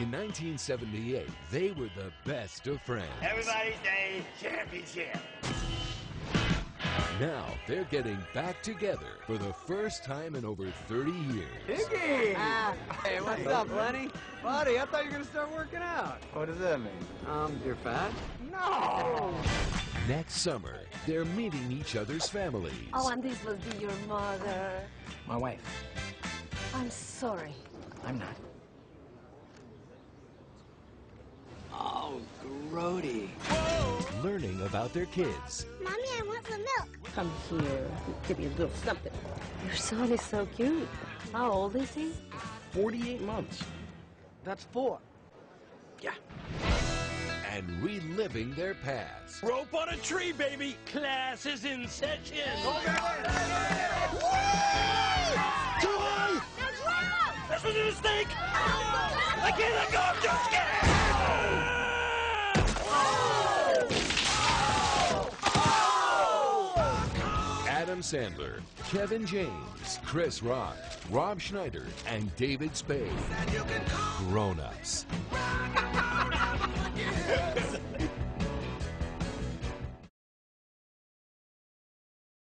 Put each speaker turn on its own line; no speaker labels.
In 1978, they were the best of friends.
Everybody say championship.
Now they're getting back together for the first time in over 30 years.
Iggy! hey, what's up, Lenny? Buddy, I thought you were gonna start working out.
What does that mean?
Um, you're fat?
No!
Next summer, they're meeting each other's families.
Oh, and this will be your mother.
My wife.
I'm sorry.
I'm not. Oh, grody.
Learning about their kids.
Mommy, I want some milk.
Come here. Give me a little something. Your son is so cute. How old is he?
48 months. That's four. Yeah.
And reliving their past.
Rope on a tree, baby. Class is in session.
Too high! That's wrong!
This was a mistake. Oh, I can't let go. I'm just scared.
Adam Sandler, Kevin James, Chris Rock, Rob Schneider, and David Spade. Grown ups.